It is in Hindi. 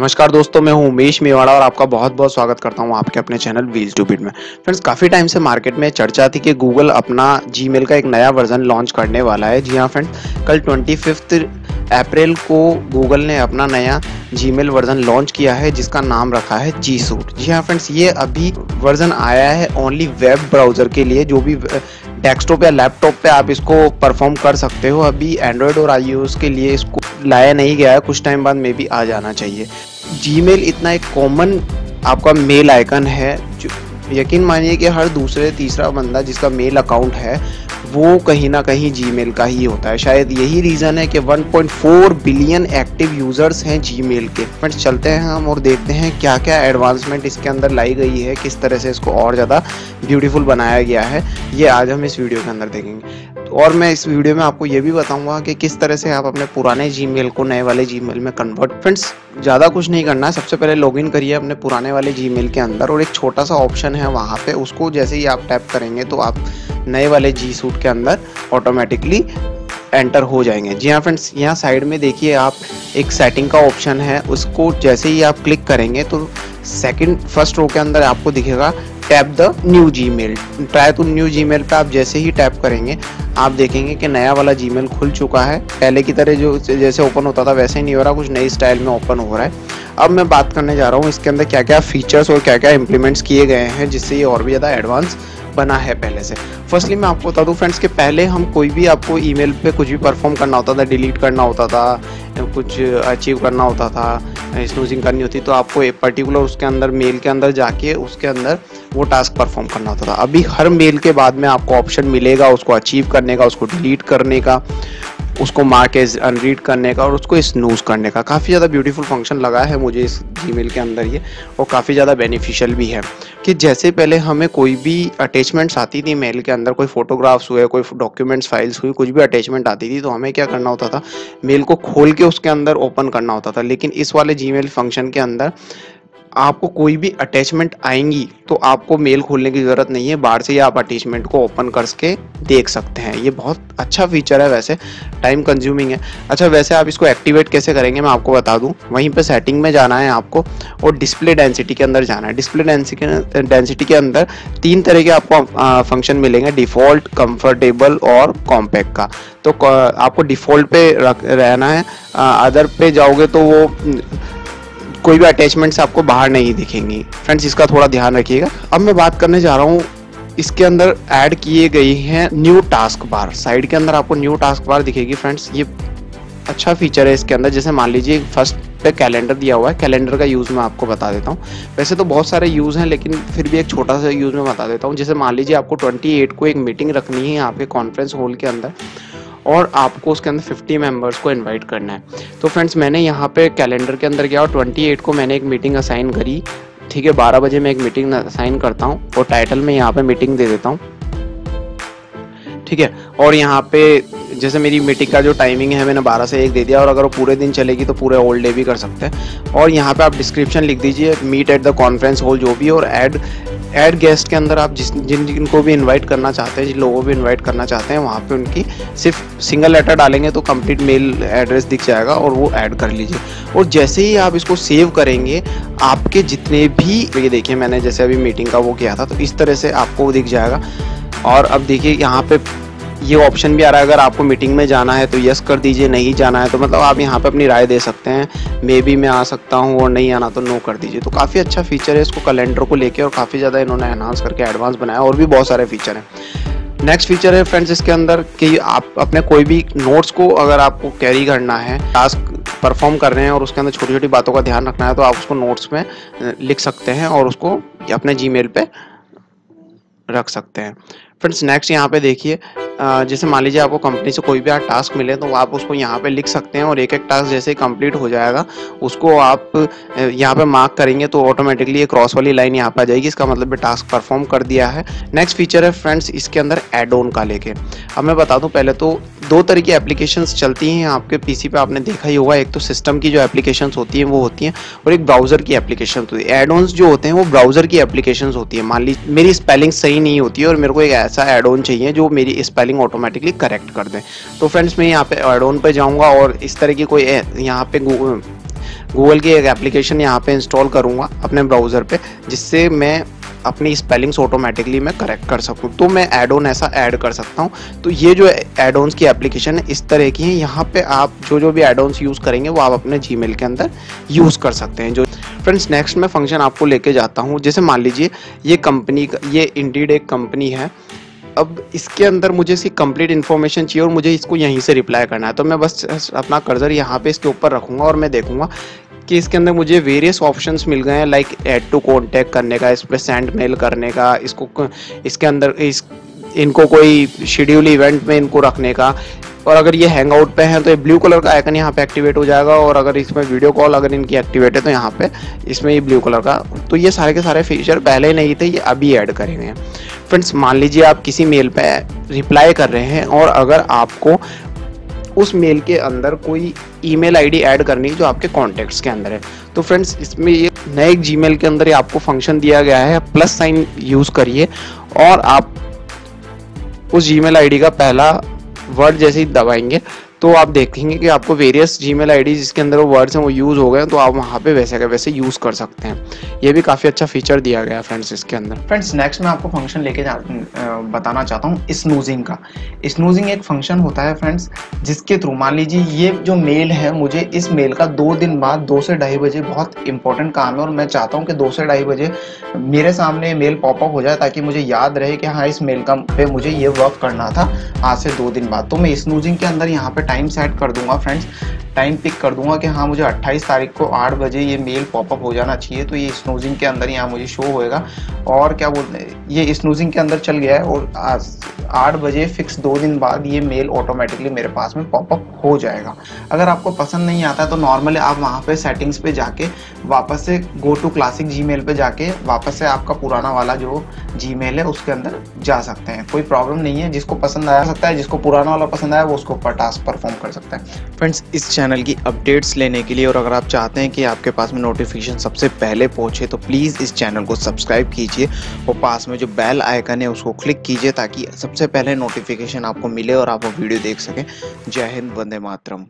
नमस्कार दोस्तों, मैं हूँ उमेश मेवाड़ा और आपका बहुत बहुत स्वागत करता हूँ आपके अपने चैनल व्हील्स टू बिट में। फ्रेंड्स काफ़ी टाइम से मार्केट में चर्चा थी कि गूगल अपना जीमेल का एक नया वर्जन लॉन्च करने वाला है। जी हाँ फ्रेंड्स कल ट्वेंटी अप्रैल को गूगल ने अपना नया जीमेल वर्जन लॉन्च किया है, जिसका नाम रखा है जी सूट जी हाँ फ्रेंड्स ये अभी वर्जन आया है ओनली वेब ब्राउज़र के लिए, जो भी डेस्कटॉप या लैपटॉप पे आप इसको परफॉर्म कर सकते हो। अभी एंड्रॉयड और आई के लिए इसको लाया नहीं गया है, कुछ टाइम बाद मे भी आ जाना चाहिए। जीमेल इतना एक कॉमन आपका मेल आइकन है, जो यकीन मानिए कि हर दूसरे, तीसरा बंदा जिसका मेल अकाउंट है, वो कहीं ना कहीं जीमेल का ही होता है। शायद यही रीज़न है कि 1.4 बिलियन एक्टिव यूज़र्स हैं जीमेल के। फ्रेंड्स चलते हैं हम और देखते हैं क्या क्या एडवांसमेंट इसके अंदर लाई गई है, किस तरह से इसको और ज़्यादा ब्यूटीफुल बनाया गया है। ये आज हम इस वीडियो के अंदर देखेंगे। और मैं इस वीडियो में आपको ये भी बताऊँगा कि किस तरह से आप अपने पुराने जीमेल को नए वाले जीमेल में कन्वर्ट फ्रेंड्स ज़्यादा कुछ नहीं करना है सबसे पहले लॉगिन करिए अपने पुराने वाले जीमेल के अंदर और एक छोटा सा ऑप्शन है वहाँ पे, उसको जैसे ही आप टैप करेंगे तो आप नए वाले जी सूट के अंदर ऑटोमेटिकली एंटर हो जाएँगे। जी हाँ फ्रेंड्स यहाँ साइड में देखिए आप एक सेटिंग का ऑप्शन है, उसको जैसे ही आप क्लिक करेंगे तो सेकंड फ़र्स्ट रो के अंदर आपको दिखेगा tap the new Gmail try to new Gmail पर आप जैसे ही टैप करेंगे, आप देखेंगे कि नया वाला जी मेल खुल चुका है। पहले की तरह जो जैसे ओपन होता था, वैसे ही नहीं हो रहा, कुछ नई स्टाइल में ओपन हो रहा है। अब मैं बात करने जा रहा हूँ, इसके अंदर क्या क्या फीचर्स और क्या क्या इम्प्लीमेंट्स किए गए हैं, जिससे ये और भी ज़्यादा एडवांस बना है पहले से। फर्स्टली मैं आपको बता दूँ फ्रेंड्स कि पहले हम कोई भी आपको ईमेल पे कुछ भी परफॉर्म करना होता था डिलीट करना होता था, कुछ अचीव करना होता था स्नूजिंग करनी होती तो आपको एक पर्टिकुलर उसके अंदर मेल के अंदर जाके उसके अंदर वो टास्क परफॉर्म करना होता था। अभी हर मेल के बाद में आपको ऑप्शन मिलेगा उसको अचीव करने का, उसको डिलीट करने का। उसको मार्क एज अनरीड करने का और उसको स्नूज करने का। काफ़ी ज़्यादा ब्यूटीफुल फ़ंक्शन लगा है मुझे इस जी के अंदर ये और काफ़ी ज़्यादा बेनिफिशियल भी है कि जैसे पहले हमें कोई भी अटैचमेंट्स आती थी मेल के अंदर, कोई फोटोग्राफ्स हुए, कोई डॉक्यूमेंट्स फाइल्स हुई, कुछ भी अटैचमेंट आती थी तो हमें क्या करना होता था? मेल को खोल के उसके अंदर ओपन करना होता था। लेकिन इस वाले जी फ़ंक्शन के अंदर आपको कोई भी अटैचमेंट आएँगी तो आपको मेल खोलने की ज़रूरत नहीं है। बाहर से ही आप अटैचमेंट को ओपन करके देख सकते हैं। ये बहुत अच्छा फीचर है वैसे टाइम कंज्यूमिंग है। अच्छा वैसे आप इसको एक्टिवेट कैसे करेंगे, मैं आपको बता दूँ। वहीं पे सेटिंग में जाना है आपको, और डिस्प्ले डेंसिटी के अंदर जाना है। डिस्प्ले डेंसिटी के अंदर तीन तरह के आपको फ़ंक्शन मिलेंगे डिफ़ॉल्ट कंफर्टेबल और कॉम्पैक्ट का। तो आपको डिफ़ॉल्ट पे रहना है। अदर पे जाओगे तो वो कोई भी अटैचमेंट्स आपको बाहर नहीं दिखेंगी। फ्रेंड्स इसका थोड़ा ध्यान रखिएगा। अब मैं बात करने जा रहा हूँ, इसके अंदर ऐड किए गई हैं न्यू टास्क बार साइड के अंदर आपको न्यू टास्क बार दिखेगी फ्रेंड्स ये अच्छा फीचर है इसके अंदर। जैसे मान लीजिए फ़र्स्ट पे कैलेंडर दिया हुआ है। कैलेंडर का यूज़ मैं आपको बता देता हूँ। वैसे तो बहुत सारे यूज़ हैं, लेकिन फिर भी एक छोटा सा यूज़ मैं बता देता हूँ। जैसे मान लीजिए, आपको 28 को एक मीटिंग रखनी है आपके कॉन्फ्रेंस हॉल के अंदर। और आपको उसके अंदर 50 मेंबर्स को इनवाइट करना है। तो फ्रेंड्स मैंने यहाँ पे कैलेंडर के अंदर गया और 28 को मैंने एक मीटिंग असाइन करी। ठीक है 12 बजे मैं एक मीटिंग असाइन करता हूँ और टाइटल में यहाँ पे मीटिंग दे देता हूँ। ठीक है, और यहाँ पे जैसे मेरी मीटिंग का जो टाइमिंग है, मैंने 12 से एक दे दिया और अगर वो पूरे दिन चलेगी तो पूरे ऑल डे भी कर सकते हैं। और यहाँ पर आप डिस्क्रिप्शन लिख दीजिए meet at the conference hall जो भी और एड ऐड गेस्ट के अंदर आप जिस, जिन, जिनको भी इनवाइट करना चाहते हैं, जिन लोगों को भी इनवाइट करना चाहते हैं, वहाँ पे उनकी सिर्फ़ सिंगल लेटर डालेंगे तो कंप्लीट मेल एड्रेस दिख जाएगा और वो ऐड कर लीजिए। और जैसे ही आप इसको सेव करेंगे, आपके जितने भी, ये देखिए मैंने जैसे अभी मीटिंग का वो किया था तो इस तरह से आपको दिख जाएगा। और अब देखिए यहाँ पे ये ऑप्शन भी आ रहा है। अगर आपको मीटिंग में जाना है तो यस कर दीजिए, नहीं जाना है तो मतलब आप यहाँ पे अपनी राय दे सकते हैं। मे बी मैं आ सकता हूँ और नहीं आना तो नो कर दीजिए। तो काफ़ी अच्छा फीचर है इसको कैलेंडर को लेके और काफ़ी ज़्यादा इन्होंने एनहांस करके एडवांस बनाया और भी बहुत सारे फीचर हैं। नेक्स्ट फीचर है फ्रेंड्स इसके अंदर कि आप अपने कोई भी नोट्स को अगर आपको कैरी करना है टास्क परफॉर्म कर रहे हैं और उसके अंदर छोटी छोटी बातों का ध्यान रखना है तो आप उसको नोट्स में लिख सकते हैं और उसको अपने जी पे रख सकते हैं। फ्रेंड्स नेक्स्ट यहाँ पे देखिए जैसे मान लीजिए आपको कंपनी से कोई भी आप टास्क मिले तो आप उसको यहाँ पे लिख सकते हैं और एक एक टास्क जैसे कंप्लीट हो जाएगा, उसको आप यहाँ पे मार्क करेंगे तो ऑटोमेटिकली एक क्रॉस वाली लाइन यहाँ पे आ जाएगी। इसका मतलब टास्क परफॉर्म कर दिया है। नेक्स्ट फीचर है फ्रेंड्स इसके अंदर एड ऑन का लेके। अब मैं बता दूँ, पहले तो दो तरह की एप्लीकेशन चलती हैं। आपके पीसी पे आपने देखा ही होगा, एक तो सिस्टम की जो एप्लीकेशन होती हैं, वो होती हैं, और एक ब्राउज़र की एप्लीकेशन होती है। एड ऑन्स जो होते हैं, वो ब्राउज़र की एप्लीकेशन होती है। मान लीजिए मेरी स्पेलिंग सही नहीं होती है और मेरे को एक ऐसा एड ऑन चाहिए जो मेरी स्पेलिंग ऑटोमेटिकली करेक्ट कर दें। तो फ्रेंड्स मैं यहाँ पे एड ऑन पे जाऊँगा और इस तरह की कोई यहाँ पे गूगल की एक एप्लीकेशन यहाँ पे इंस्टॉल करूँगा अपने ब्राउज़र पे, जिससे मैं अपनी स्पेलिंग्स ऑटोमेटिकली मैं करेक्ट कर सकूँ। तो मैं एड ऑन ऐसा ऐड कर सकता हूँ। तो ये जो एड ऑन्स की एप्लीकेशन है, इस तरह की है। यहाँ पे आप जो जो भी एड ऑन्स यूज़ करेंगे, वो आप अपने जी के अंदर यूज़ कर सकते हैं। जो फ्रेंड्स नेक्स्ट मैं फ़ंक्शन आपको लेके जाता हूँ। जैसे मान लीजिए, ये कंपनी ये इंडीड एक कंपनी है। अब इसके अंदर मुझे इसकी कंप्लीट इन्फॉर्मेशन चाहिए और मुझे इसको यहीं से रिप्लाई करना है। तो मैं बस अपना कर्जर यहाँ पे इसके ऊपर रखूँगा और मैं देखूँगा कि इसके अंदर मुझे वेरियस ऑप्शन मिल गए हैं लाइक एड टू कॉन्टैक्ट करने का, इस पर सेंड मेल करने का, इसको इसके अंदर इस इनको कोई शेड्यूल इवेंट में इनको रखने का और अगर ये हैंग आउट पे हैं तो ये ब्लू कलर का आइकन यहाँ पे एक्टिवेट हो जाएगा और अगर इसमें वीडियो कॉल अगर इनकी एक्टिवेट है तो यहाँ पे इसमें ये ब्लू कलर का। तो ये सारे के सारे फीचर पहले नहीं थे, ये अभी ऐड करेंगे हैं। फ्रेंड्स मान लीजिए आप किसी मेल पे रिप्लाई कर रहे हैं और अगर आपको उस मेल के अंदर कोई ईमेल आईडी ऐड करनी है जो आपके कॉन्टेक्ट्स के अंदर है। तो फ्रेंड्स इसमें ये नए जीमेल के अंदर आपको फ़ंक्शन दिया गया है प्लस साइन यूज़ करिए और आप उस जीमेल आईडी का पहला वर्ड जैसे ही दबाएँगे। तो आप देखेंगे कि आपको वेरियस जी मेल जिसके अंदर वो वर्ड्स हैं, वो यूज़ हो गए तो आप वहाँ पे वैसे का वैसे यूज़ कर सकते हैं। ये भी काफ़ी अच्छा फीचर दिया गया है फ्रेंड्स इसके अंदर। फ्रेंड्स नेक्स्ट मैं आपको फ़ंक्शन लेके बताना चाहता हूँ स्नूजिंग का। स्नूजिंग एक फ़ंक्शन होता है फ्रेंड्स जिसके थ्रू मान लीजिए ये जो मेल है, मुझे इस मेल का दो दिन बाद, दो से ढाई बजे बहुत इंपॉर्टेंट काम है, और मैं चाहता हूँ कि दो से ढाई बजे मेरे सामने मेल पॉपअप हो जाए, ताकि मुझे याद रहे कि हाँ इस मेल का पे मुझे ये वर्क करना था आज से दो दिन बाद। तो मैं स्नूजिंग के अंदर यहाँ पे टाइम सेट कर दूँगा फ्रेंड्स टाइम पिक कर दूँगा कि हाँ मुझे 28 तारीख को 8 बजे ये मेल पॉपअप हो जाना चाहिए तो ये स्नूजिंग के अंदर यहाँ मुझे शो होएगा। और क्या बोलते हैं, ये स्नूजिंग के अंदर चल गया है और आठ बजे फिक्स दो दिन बाद ये मेल ऑटोमेटिकली मेरे पास में पॉपअप हो जाएगा। अगर आपको पसंद नहीं आता तो नॉर्मली आप वहाँ पे सेटिंग्स पे जाके वापस से गो टू क्लासिक जी पे जाके वापस से आपका पुराना वाला जो जी है उसके अंदर जा सकते हैं। कोई प्रॉब्लम नहीं है, जिसको पसंद आया सकता है, जिसको पुराना वाला पसंद आया, वो उसको ऊपर टास्क परफॉर्म कर सकता है। फ्रेंड्स इस चैनल की अपडेट्स लेने के लिए और अगर आप चाहते हैं कि आपके पास में नोटिफिकेशन सबसे पहले पहुँचे तो प्लीज़ इस चैनल को सब्सक्राइब कीजिए और पास में जो बेल आइकन है, उसको क्लिक कीजिए ताकि सबसे पहले नोटिफिकेशन आपको मिले और आप वो वीडियो देख सकें। जय हिंद, वंदे मातरम।